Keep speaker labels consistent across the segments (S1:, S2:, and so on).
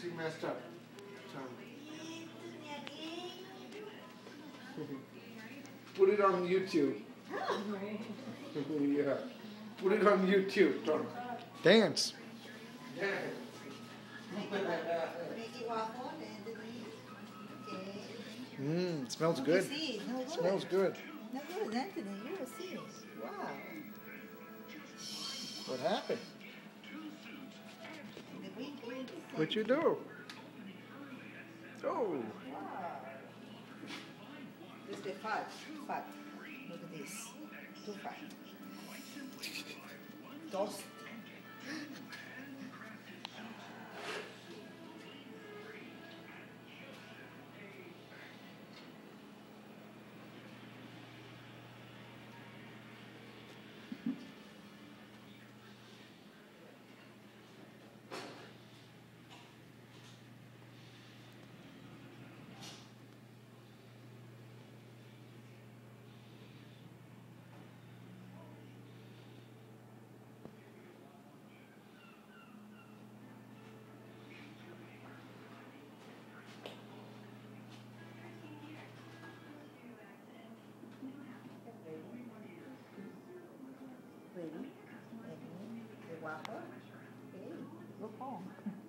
S1: She messed up. Put it on YouTube. yeah. Put it on YouTube, Tom.
S2: Dance.
S1: Yeah.
S3: Mmm, it waffle, Anthony. Okay.
S2: Mmm, smells good.
S3: good.
S2: Smells good.
S3: No good, Anthony. You will see. Wow.
S2: What happened?
S3: The.
S2: What you do? Oh.
S3: Wow. This is the fat. Fat. Look at this. Too fat. Toast.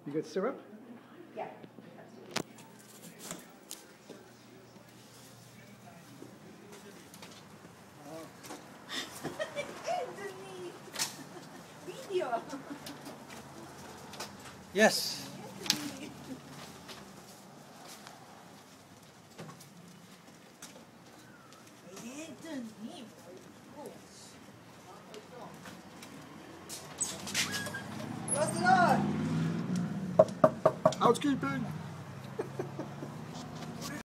S2: You got syrup?
S3: Yeah. Video!
S2: Yes.
S3: Anthony!
S2: Housekeeping.